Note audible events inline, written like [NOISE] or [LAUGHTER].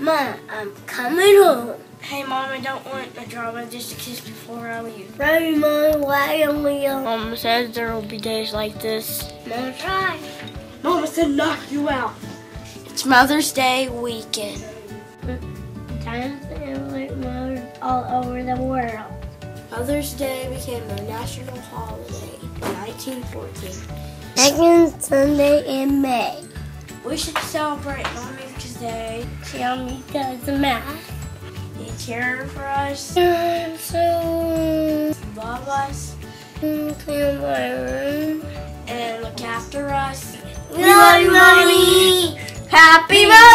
Mom, I'm um, coming home. Hey, Mom, I don't want a drama, just a kiss before I leave. Right, Mom, why don't we go? Mom says there will be days like this. Mom, try. Mama said knock you out. It's Mother's Day weekend. Times mothers all over the world. Mother's Day became a national holiday in 1914. Second Sunday in May. We should celebrate Mother's Day. Mommy does the math. You care for us, [LAUGHS] I'm so love us, clean my room. and look after us. We love you, Mommy. Happy Mother's